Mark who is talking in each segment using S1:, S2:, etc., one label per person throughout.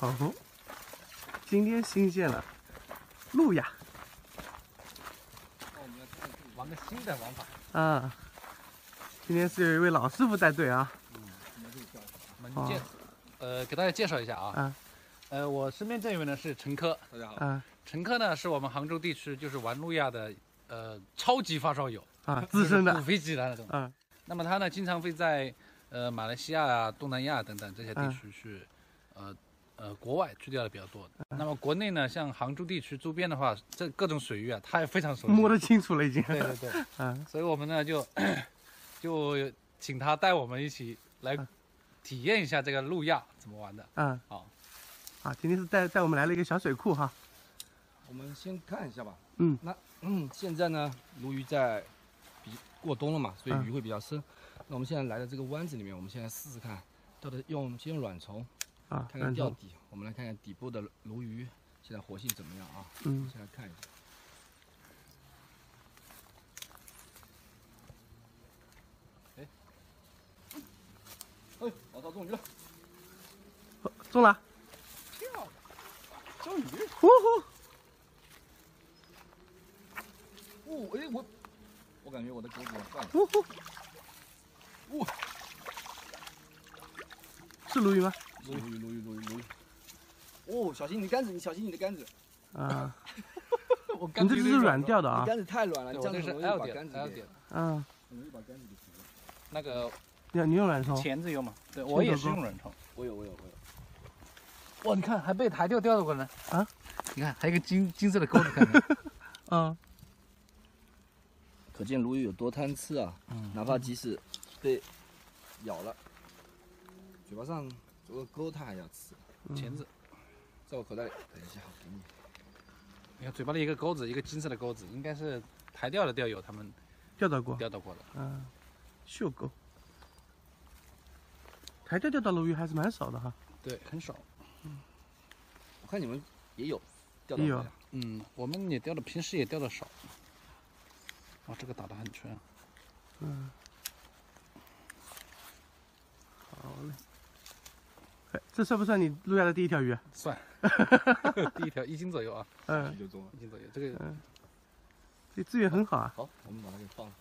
S1: 好，今天新鲜了，路亚
S2: 那我们要玩个新的玩法。
S1: 啊。今天是有一位老师傅带队啊。
S2: 我们介，呃，给大家介绍一下啊。
S1: 啊
S2: 呃，我身边这位呢是陈科，大家好。
S1: 啊
S2: 陈科呢是我们杭州地区就是玩路亚的呃超级发烧友，
S1: 啊，资深的
S2: 就是飞机来那种。
S1: 啊
S2: 那么他呢经常会在呃马来西亚啊、东南亚等等这些地
S1: 嗯
S2: 区去，呃呃国外去钓的比较多的。那么国内呢，像杭州地区周边的话，这各种水域啊，他也非常熟悉。
S1: 摸得清楚了已经。
S2: 对对对。
S1: 嗯
S2: 所以我们呢就就请他带我们一起来体验一下这个路亚怎么玩的。
S1: 嗯
S2: 好，
S1: 啊，今天是带带我们来了一个小水库哈。
S3: 我们先看一下吧。
S1: 嗯，
S3: 那嗯，现在呢，鲈鱼在比过冬了嘛，所以
S1: 嗯
S3: 鱼会比较深。那我们现在来到这个湾子里面，我们现在试试看，到底用先用软虫，
S1: 啊，
S3: 看看钓底。我们来看看底部的鲈鱼现在活性怎么样啊？
S1: 嗯
S3: 先来看一下。哎，老大中鱼了！
S1: 中了。
S3: 中鱼！
S1: 呼呼，
S3: 哦，哎，我我感觉我的钩子要断了。
S1: 呼呼，
S3: 哦，
S1: 是鲈鱼吗？
S3: 鲈鱼，鲈鱼，鲈鱼，鲈鱼！哦，小心你的杆子，你小心你的杆子，
S1: 啊，
S2: 我
S1: 你这只是软钓的啊。
S3: 杆子太软了，
S2: 这是
S3: 你这样子很容易
S2: L
S3: 把
S2: 点，L
S3: 杆子给
S2: 点，
S1: 啊，
S3: 很容易把杆子给。
S2: 那个
S1: 你你用软虫。
S2: 钳子用吗？对，我也是用软虫。
S3: 我有，我有，我有。
S2: 哇，你看还被台钓钓过呢。
S1: 啊？
S2: 你看还有一个金金色的钩子，看看。
S1: 嗯，
S3: 可见鲈鱼有多贪吃啊！
S2: 嗯
S3: 哪怕即使被咬了，嘴巴上这个钩它还要吃。
S2: 钳子，
S3: 在我口袋里，等一下，我给你。
S2: 你看嘴巴里一个钩子，一个金色的钩子，应该是台钓的钓友他们
S1: 钓到过。
S2: 钓到过的。
S1: 啊，秀钩。台钓钓到鲈鱼还是蛮少的哈。
S2: 对，很少。
S3: 嗯我看你们也有钓到过
S2: 嗯，我们也钓的，平时也钓的少。哇，这个打的很全啊。
S1: 嗯。好嘞。哎，这算不算你路亚的第一条鱼？
S2: 算，第一条一斤左右啊，
S1: 嗯。
S2: 一斤左右。这个
S1: 这资源很好啊。
S3: 好，我们把它给放了。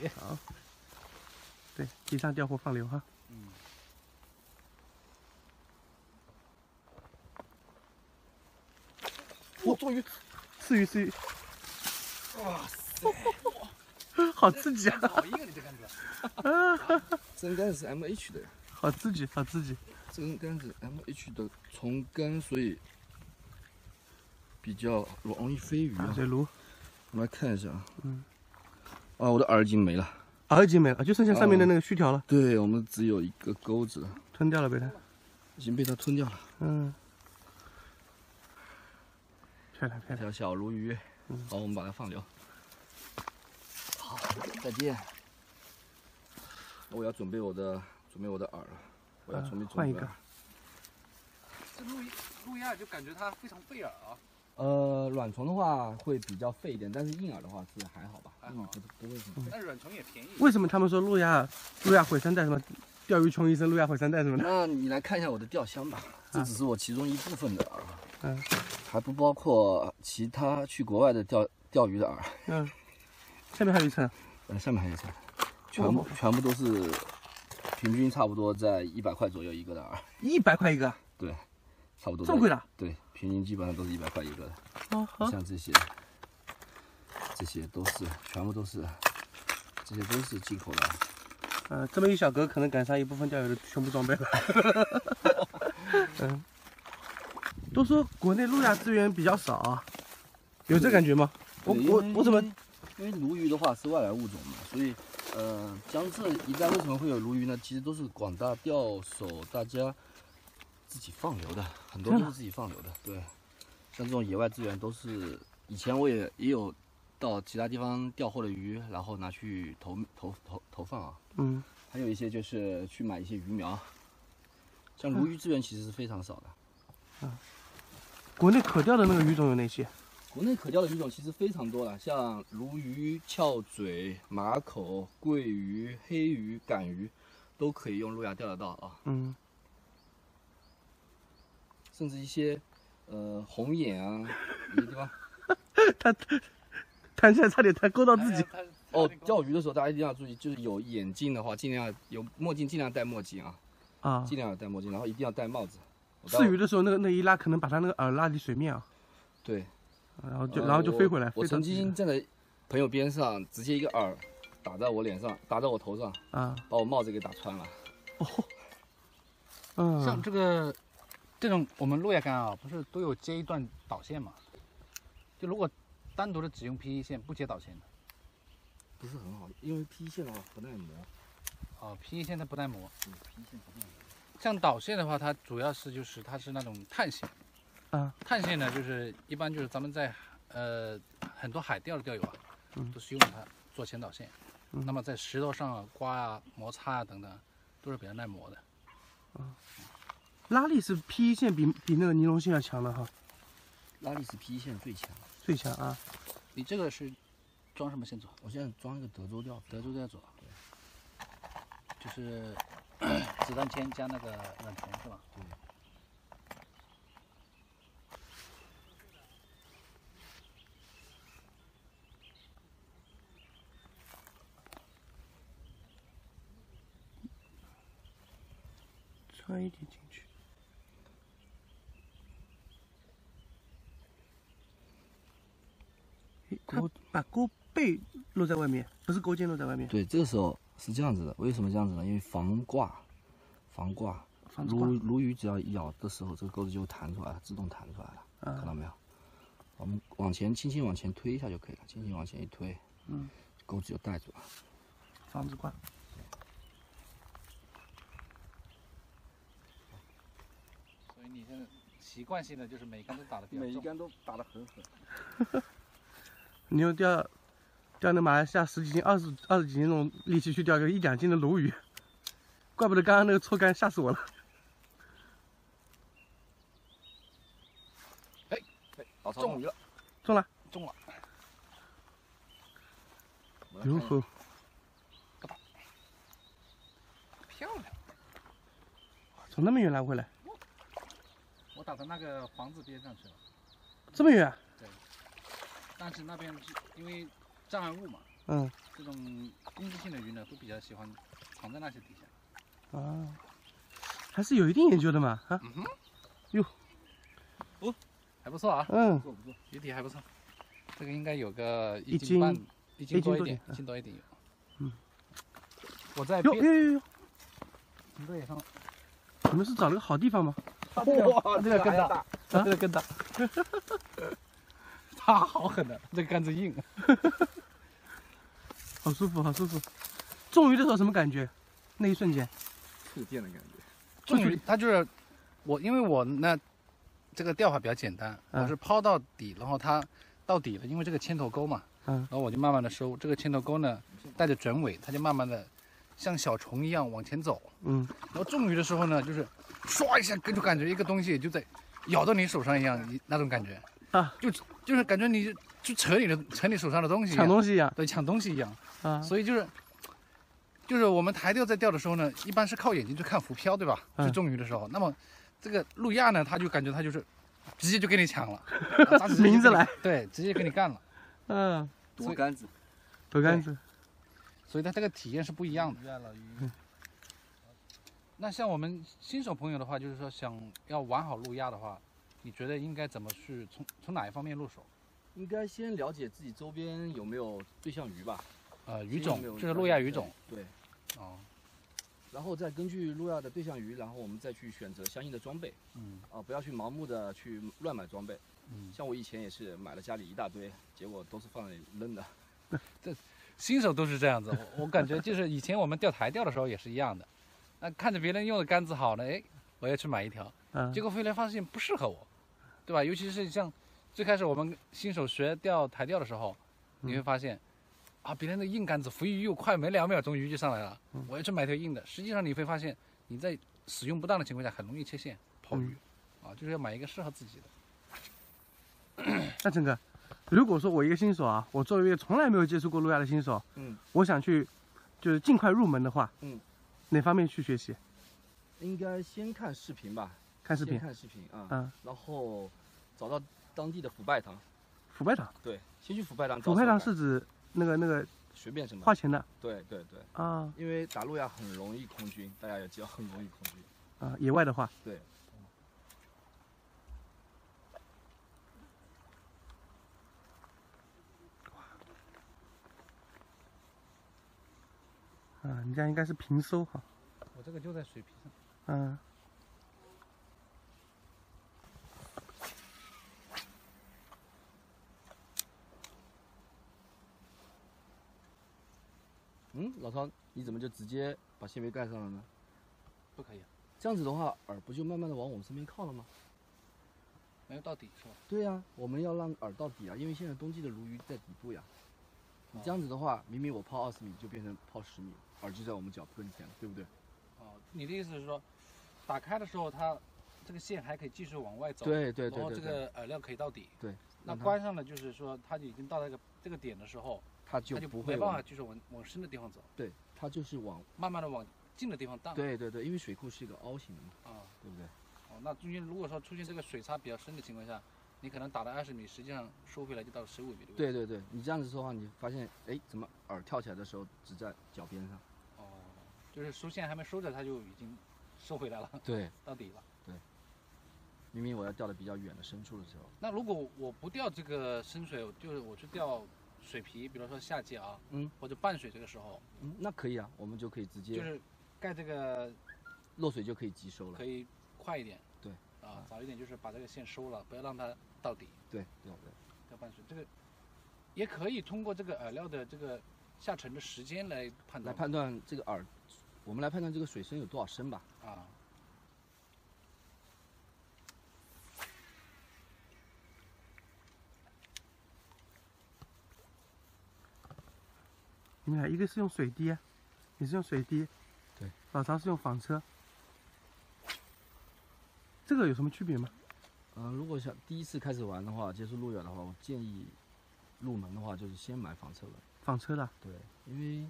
S2: 也
S1: 对，地上钓货放流哈。
S2: 嗯，
S3: 哇，中鱼！
S1: 刺鱼刺鱼，
S3: 哇塞
S1: 好刺激啊！
S2: 好硬啊，你这杆子。
S3: 这根杆子是 M H 的，
S1: 好刺激，好刺激。
S3: 这根杆子 M H 的虫杆，所以比较容易飞鱼啊。
S1: 水鲈，
S3: 我们来看一下啊。
S1: 嗯。
S3: 啊，我的饵已经没了。
S1: 饵已经没了，就剩下上面的那个须条了，
S3: 对，我们只有一个钩子了，
S1: 吞掉了被它。
S3: 已经被它吞掉了。
S1: 嗯，漂亮漂亮。
S3: 小鲈鱼，好，我们把它放流。好，再见。我要准备我的准备我的饵了，我要
S1: 啊
S3: 准备准备
S1: 换一个
S2: 这路路亚就感觉它非常费饵啊。
S3: 呃，软虫的话会比较费一点，但是硬饵的话是还好吧，
S2: 还好
S3: 硬饵不不会很费。
S2: 但软虫也便宜。
S1: 为什么他们说路亚路亚毁三代什么？钓鱼穷一生，路亚毁三代什么的？
S3: 那你来看一下我的钓箱吧，这只是我其中一部分的饵，
S1: 嗯
S3: 还不包括其他去国外的钓钓鱼的饵。
S1: 嗯，下面还有一层。
S3: 呃，下面还有一层，全部全部都是平均差不多在一百块左右一个的饵，
S1: 一百块一个，
S3: 对，差不多。
S1: 这么贵的？
S3: 对，平均基本上都是一百块一个的。
S1: 哦，
S3: 像这些，这些都是全部都是，这些都是进口的。
S1: 呃，这么一小格可能赶上一部分钓友的全部装备了。嗯，都说国内路亚资源比较少啊，有这感觉吗？我我我怎么？
S3: 因为鲈鱼的话是外来物种嘛，所以呃，江浙一带为什么会有鲈鱼呢？其实都是广大钓手大家自己放流的，很多都是自己放流的。对，像这种野外资源都是以前我也也有到其他地方钓获的鱼，然后拿去投投投投放啊。
S1: 嗯，
S3: 还有一些就是去买一些鱼苗，像鲈鱼资源其实是非常少的。
S1: 国内可钓的那个鱼种有哪些？
S3: 国内可钓的鱼种其实非常多了，像鲈鱼、翘嘴、马口、桂鱼、黑鱼、杆鱼，都可以用路亚钓得到啊。
S1: 嗯，
S3: 甚至一些呃红眼啊，有些地方。
S1: 他弹起来差点弹勾到自己。
S2: 哎
S3: 哦，钓鱼的时候大家一定要注意，就是有眼镜的话，尽量有墨镜，尽量戴墨镜啊，
S1: 啊，
S3: 尽量要戴墨镜，然后一定要戴帽子。我待会
S1: 刺鱼的时候，那个那一拉可能把他那个饵拉离水面啊，
S3: 对，
S1: 然后就
S3: 呃
S1: 然后就飞回来。
S3: 我我曾经站在朋友边上，直接一个饵打在我脸上，打在我头上，
S1: 啊，
S3: 把我帽子给打穿了。
S1: 哦嗯，
S2: 像这个这种我们路亚竿啊，不是都有接一段导线嘛？就如果单独的只用 PE 线，不接导线的，
S3: 不是很好，因为 PE 线的话不耐磨，
S2: 哦，PE 线它不耐磨。
S3: 嗯，P 线不耐磨。
S2: 像导线的话，它主要是就是它是那种碳线，
S1: 啊，
S2: 碳线呢就是一般就是咱们在呃很多海钓的钓友啊，
S1: 嗯
S2: 都是用它做前导线。
S1: 嗯
S2: 那么在石头上啊刮啊、摩擦啊等等，都是比较耐磨的。
S1: 拉力是 P 线比比那个尼龙线要强的哈，
S3: 拉力是 P 线最强。
S1: 最强啊。
S2: 你这个是装什么线组？
S3: 我现在装一个德州钓，
S2: 德州钓组，就是 子弹铅加那个软钳是吧？
S3: 对。
S1: 穿一点进去。诶它把钩背露在外面，不是钩尖露在外面。
S3: 对，这个时候是这样子的。为什么这样子呢？因为防挂，防挂。
S1: 防挂
S3: 鲈鲈鱼只要咬的时候，这个钩子就弹出来了，自动弹出来了，
S1: 啊
S3: 看到没有？我们往前轻轻往前推一下就可以了，轻轻往前一推，
S1: 嗯，
S3: 钩子就带住了。
S1: 防止挂。
S2: 所以你现在习惯性的就是每一竿都打的比较重。
S3: 杆都打的很狠。
S1: 你用钓钓那马来西亚十几斤、二十二十几斤那种力气去钓个一两斤的鲈鱼，怪不得刚刚那个搓竿吓死我了。
S3: 好，
S2: 中
S3: 鱼了。
S1: 中了，
S2: 中了，
S1: 哟吼，
S2: 漂亮！
S1: 从那么远拉回来，
S2: 我打到那个房子边上去了，
S1: 这么远？
S2: 对但是那边是因为障碍物嘛，
S1: 嗯
S2: 这种攻击性的鱼呢，都比较喜欢藏在那些底下。
S1: 啊，还是有一定研究的嘛啊，嗯。哟。
S2: 哦还不错啊，
S1: 嗯，不
S3: 错不错？
S2: 鱼体还不错。这个应该有个
S1: 一
S2: 斤半，一斤多一
S1: 点，
S2: 点一斤多一点有。
S1: 嗯，
S2: 我在边
S1: 哟哟哟哟，
S2: 从这里上，
S1: 你们是找了个好地方吗？
S3: 哇，
S2: 这个更大
S1: 啊
S2: 这个更大。它好狠的，这个杆子硬。
S1: 好舒服，好舒服。中鱼的时候什么感觉？那一瞬间，
S3: 触电的感觉。
S2: 中鱼它就是我，因为我那这个钓法比较简单，
S1: 嗯
S2: 我是抛到底，然后它到底了，因为这个牵头钩嘛，
S1: 嗯
S2: 然后我就慢慢的收，这个牵头钩呢带着卷尾，它就慢慢的像小虫一样往前走。
S1: 嗯，
S2: 然后中鱼的时候呢，就是唰一下，就感觉一个东西就在咬到你手上一样，一那种感觉
S1: 啊，
S2: 就就是感觉你就扯你的扯你手上的东西一样，
S1: 抢东西一样
S2: 对，抢东西一样。
S1: 啊，
S2: 所以就是，就是我们台钓在钓的时候呢，一般是靠眼睛去看浮漂，对吧？
S1: 嗯
S2: 去中鱼的时候，那么这个路亚呢，他就感觉他就是直接就给你抢了，他直接就给你
S1: 明着来，
S2: 对，直接给你干了。
S1: 嗯，
S3: 夺杆子。
S1: 抖杆子，
S2: 所以它这个体验是不一样的。那像我们新手朋友的话，就是说想要玩好路亚的话，你觉得应该怎么去从从哪一方面入手？
S3: 应该先了解自己周边有没有对象鱼吧，
S2: 呃，鱼种就是路亚鱼种。
S3: 对，
S2: 哦，
S3: 然后再根据路亚的对象鱼，然后我们再去选择相应的装备
S2: 嗯
S3: 啊，不要去盲目的去乱买装备。
S2: 嗯，
S3: 像我以前也是买了家里一大堆，结果都是放在里扔的。
S2: 新手都是这样子。我我感觉就是以前我们钓台钓的时候也是一样的，那看着别人用的杆子好呢，哎，我要去买一条，
S1: 嗯
S2: 结果回来发现不适合我，对吧？尤其是像最开始我们新手学钓台钓的时候，你会发现，啊，别人的硬杆子浮鱼又快，没两秒钟鱼就上来了，我要去买条硬的。实际上你会发现，你在使用不当的情况下很容易切线跑鱼，啊，就是要买一个适合自己的。
S1: 那整个，如果说我一个新手啊，我作为一个从来没有接触过路亚的新手，
S3: 嗯，
S1: 我想去就是尽快入门的话，
S3: 嗯，
S1: 哪方面去学习？
S3: 应该先看视频吧，
S1: 看视频。
S3: 看视频啊，
S1: 嗯，
S3: 然后找到当地的腐败堂，
S1: 腐败堂，
S3: 对，先去腐败堂
S1: 腐败堂是指那个那个
S3: 随便什么。
S1: 花，钱的？
S3: 对对对，
S1: 啊。
S3: 因为打路亚很容易空军，大家也知道很容易空军，
S1: 啊，野外的话，
S3: 对，
S1: 啊，你这样应该是平收哈，
S2: 我这个就在水平上。
S1: 嗯，
S3: 嗯，老曹，你怎么就直接把纤维盖上了呢？
S2: 不可以啊，
S3: 这样子的话，饵不就慢慢的往我们身边靠了吗？
S2: 没有到底是吧？
S3: 对呀、我们要让饵到底啊，因为现在冬季的鲈鱼在底部呀。你这样子的话，明明我抛二十米，就变成抛十米，饵就在我们脚跟前了，对不对？
S2: 哦，你的意思是说，打开的时候它这个线还可以继续往外走，
S3: 对对对
S2: 然后这个饵料可以到底。
S3: 对，
S2: 那关上了，就是说它已经到那个这个点的时候，
S3: 它就
S2: 它就
S3: 不会
S2: 没办法就是往往深的地方走，
S3: 对，它就是往
S2: 慢慢的往近的地方荡。
S3: 对对对，因为水库是一个凹形的嘛，
S2: 啊，
S3: 对不对？
S2: 哦，那中间如果说出现这个水差比较深的情况下，你可能打了二十米，实际上收回来就到了十五米的位置。
S3: 对对对，你这样子说的话，你发现哎，怎么饵跳起来的时候只在脚边上？
S2: 哦，就是收线还没收着，它就已经收回来了，
S3: 对，
S2: 到底了。
S3: 对明明我要钓的比较远的深处的时候，
S2: 那如果我不钓这个深水，就是我去钓水皮，比如说夏季啊，
S3: 嗯，
S2: 或者半水这个时候，
S3: 嗯，那可以啊，我们就可以直接
S2: 就是盖这个
S3: 落水就可以急收了。
S2: 可以快一点。
S3: 对。
S2: 啊，早一点就是把这个线收了，不要让它到底
S3: 对对对，
S2: 钓半水。这个也可以通过这个饵料的这个下沉的时间来判断。
S3: 来判断这个饵，我们来判断这个水深有多少深吧。
S2: 啊，
S1: 你看一个是用水滴，你是用水滴，
S3: 对，
S1: 老常是用纺车，这个有什么区别吗？
S3: 嗯、如果想第一次开始玩的话，接触路亚的话，我建议入门的话就是先买纺车轮。
S1: 纺车的，
S3: 对，因为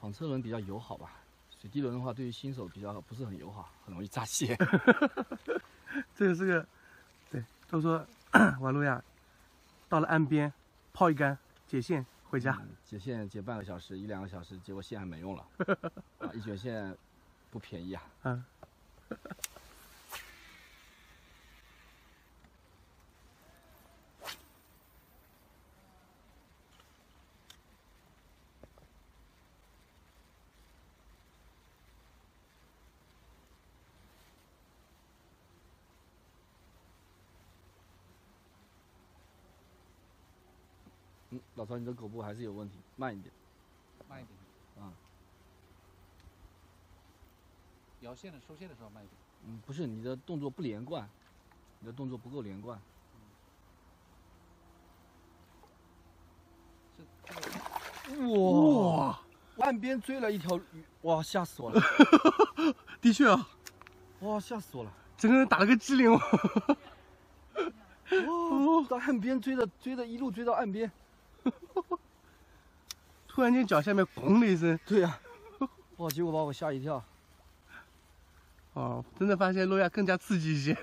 S3: 纺车轮比较友好吧，水滴轮的话对于新手比较不是很友好，很容易扎线。
S1: 这个是个，对，都说 玩路亚，到了岸边泡一杆解线回家，
S3: 嗯解线解半个小时一两个小时，结果线还没用了，啊，一卷线不便宜啊。
S1: 嗯，
S3: 老曹，你的狗步还是有问题，慢一点。
S2: 慢一点。
S3: 啊。
S2: 摇线的收线的时候慢一点。
S3: 嗯，不是你的动作不连贯，你的动作不够连贯。
S2: 是这个
S3: 哇！岸边追了一条鱼，哇，吓死我了！
S1: 的确啊，
S3: 哇，吓死我了！
S1: 整个人打了个激灵哦，
S3: 哇，到岸边追的追的，一路追到岸边。
S1: 突然间脚下面咣的一声，
S3: 对呀、哇，结果把我吓一跳。
S1: 哦，真的发现路亚更加刺激一些。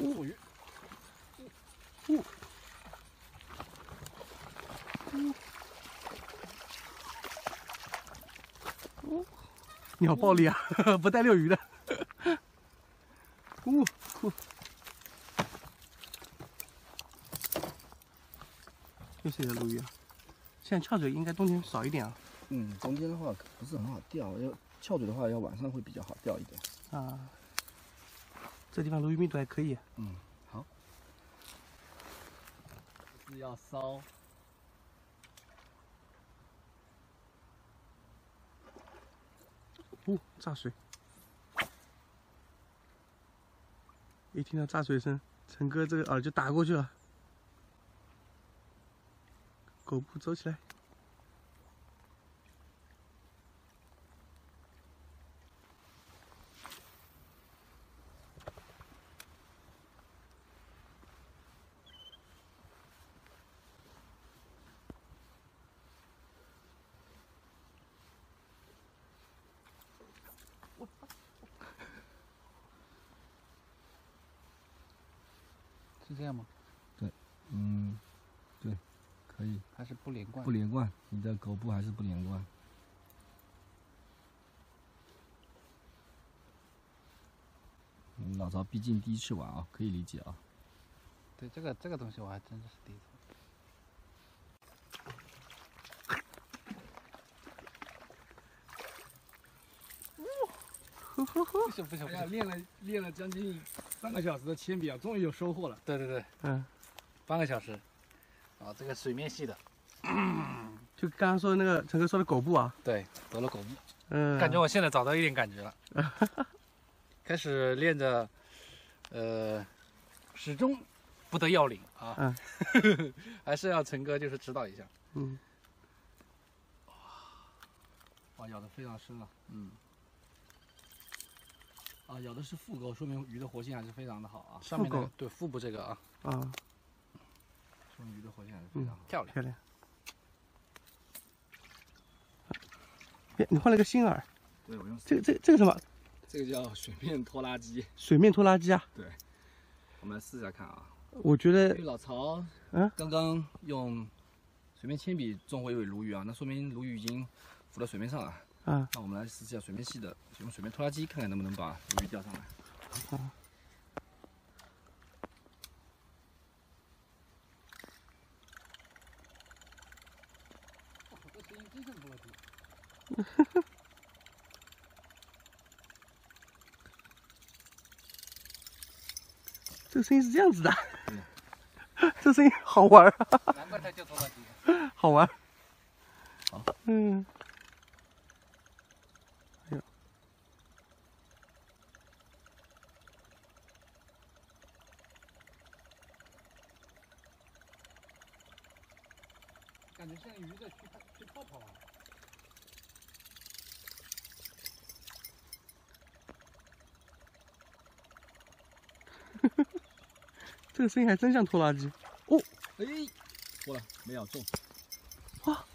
S3: 哦鱼，
S1: 你好暴力啊，不带遛鱼的。呜、呼，又是一条鲈鱼啊！现在翘嘴应该冬天少一点啊。
S3: 嗯，冬天的话不是很好钓，要翘嘴的话要晚上会比较好钓一点。
S1: 啊，这地方鲈鱼密度还可以。
S3: 嗯，好。是要烧。
S1: 哦，炸水！一听到炸水声，陈哥这个饵就打过去了。狗步走起来。
S2: 是这样吗？
S3: 对嗯，对，可以。
S2: 还是不连贯？
S3: 不连贯，你的狗步还是不连贯。嗯，老曹毕竟第一次玩啊，可以理解啊。
S2: 对这个这个东西我还真的是第一次。不行不行不
S3: 哎呀，
S2: 行！
S3: 练了练了将近半个小时的铅笔啊，终于有收获了。
S2: 对对对，
S1: 嗯，
S2: 半个小时。啊，这个水面系的，
S1: 就刚刚说的那个陈哥说的狗步啊。
S2: 对，得了狗步，
S1: 嗯，
S2: 感觉我现在找到一点感觉了。开始练着，呃，始终不得要领啊，
S1: 嗯
S2: 还是要陈哥就是指导一下。
S1: 嗯，
S3: 哇，咬的非常深了。
S2: 嗯，
S3: 啊，咬的是腹钩，说明鱼的活性还是非常的好啊，
S2: 上面
S1: 腹股
S2: 那个对腹部这个啊，
S1: 啊，
S3: 说明鱼的活性还是非常好。
S2: 漂亮。
S1: 漂亮。哎你换了个新饵，
S3: 对，我用
S1: 这个这个这个什么
S3: 这个叫水面拖拉机，
S1: 水面拖拉机啊？
S3: 对我们来试一下看啊。
S1: 我觉得
S3: 老曹，
S1: 嗯，
S3: 刚刚用水面铅笔中过一尾鲈鱼啊，那说明鲈鱼已经浮到水面上了。
S1: 啊，
S3: 那我们来试一下水面系的，用水面拖拉机看看能不能把鲈鱼钓上来。
S2: 这声音真是不会听。
S1: 这个声音是这样子的，这声音好玩儿啊，
S2: 难怪它叫拖拉机。
S1: 好玩。
S3: 好，
S1: 嗯，
S2: 感觉像鱼在吹泡吹泡泡啊。
S1: 这个声音还真像拖拉机哦，
S3: 哎，过了，没咬中。
S1: 哇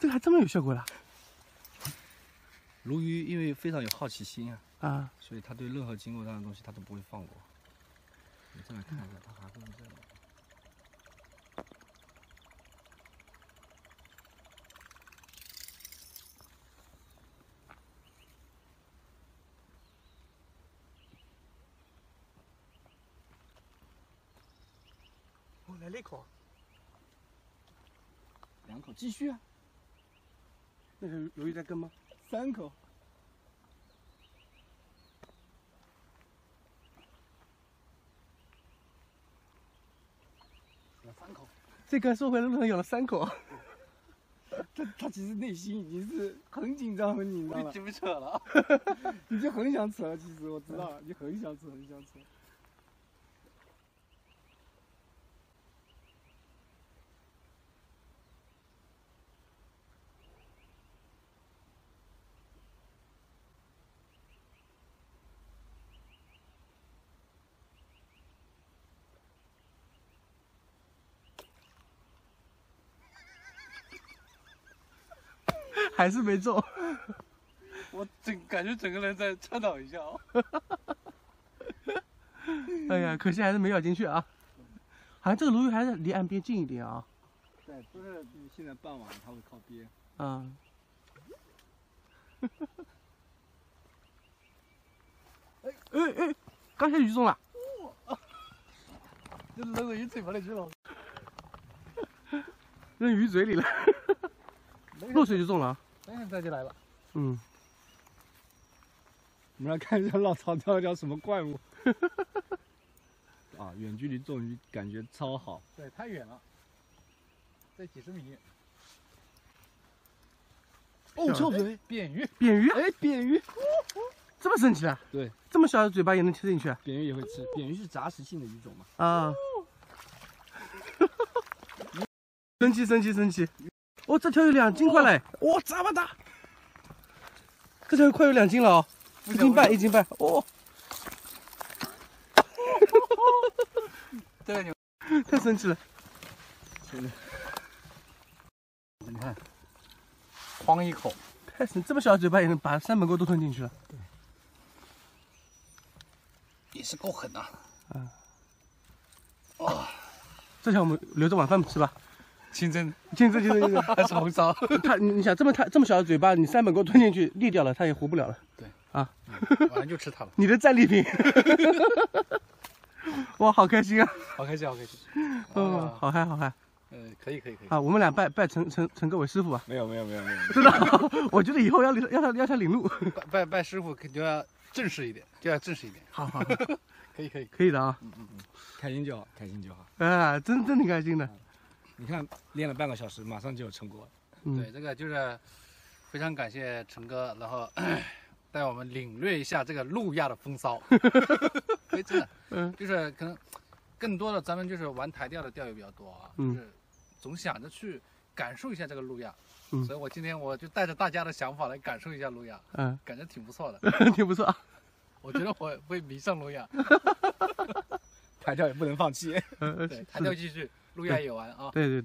S1: 这个还这么有效果的
S3: 鲈鱼因为非常有好奇心啊，
S1: 啊！
S3: 所以它对任何经过它的东西它都不会放过。你再来看一下，它还会在哪？
S1: 我来了一口，
S3: 两口，继续啊，
S1: 那个鲈鱼在跟吗？
S3: 三口。
S2: 三口。
S1: 这根收回来路上咬了三口，
S3: 他他其实内心已经是很紧张很紧张了，
S2: 不扯了。
S3: 你就很想扯了。其实我知道，你很想扯，很想扯。
S1: 还是没中。
S2: 我整感觉整个人在颤抖一下哦。
S1: 哎呀，可惜还是没咬进去啊。好像这个鲈鱼还是离岸边近一点啊。
S3: 对，就是现在傍晚它会靠边。
S1: 啊。哎哎哎，刚下鱼中了，
S2: 就扔到鱼嘴巴里去了。
S1: 扔鱼嘴里了，落水就中了啊。
S2: 等一下再就来了。
S1: 嗯，
S3: 我们来看一下浪潮钓一条什么怪物。啊，远距离纵鱼感觉超好。
S2: 对，太远了，在几十米。
S3: 哦，臭嘴，
S2: 扁鱼，
S1: 扁鱼，
S3: 哎，扁鱼，
S1: 这么神奇啊？
S3: 对，
S1: 这么小的嘴巴也能吃进去啊？
S3: 扁鱼也会吃，扁鱼是杂食性的鱼种嘛。
S1: 啊！神奇神奇神奇！哦，这条有两斤快嘞！哇，这么大！这条快有两斤了哦，一斤半一斤半哦，
S2: 这个牛，
S1: 太神奇了！
S2: 你看，哐一口，
S1: 太神，这么小的嘴巴也能把三本钩都吞进去了。
S2: 也是够狠的。
S1: 这条我们留着晚饭吃吧。
S2: 清蒸
S1: 清蒸清蒸清蒸，
S2: 还是红烧？
S1: 它你你想这么大这么小的嘴巴，你三本给我吞进去裂掉了，它也活不了了。
S2: 对啊晚上就吃它了，
S1: 你的战利品，哇，好开心啊！
S2: 好开心，好开心。
S1: 嗯，
S2: 啊，
S1: 好嗨好嗨
S2: 呃，可以，可以，可以。
S1: 啊！我们俩拜拜陈陈陈各为师傅吧！
S3: 没有没有没有没有，
S1: 真的，我觉得以后要领要他要他领路。
S2: 拜拜拜师傅，肯定要正式一点，就要正式一点。
S1: 好好，
S2: 可以，可以。
S1: 可以的啊！
S3: 嗯嗯嗯开心就好，开心就好。
S1: 啊，真真挺开心的。
S3: 你看，练了半个小时，马上就有成果。
S1: 嗯
S2: 对，这个就是非常感谢陈哥，然后 带我们领略一下这个路亚的风骚。所以真的，
S1: 嗯
S2: 就是可能更多的咱们就是玩台钓的钓友比较多啊，
S1: 嗯
S2: 就是总想着去感受一下这个路亚。
S1: 嗯
S2: 所以我今天我就带着大家的想法来感受一下路亚，
S1: 嗯，
S2: 感觉挺不错的。
S1: 挺不错啊。
S2: 我觉得我会迷上路亚。
S3: 台钓也不能放弃。
S1: 呃，
S2: 对，台钓继续，路亚也玩啊。
S1: 对对。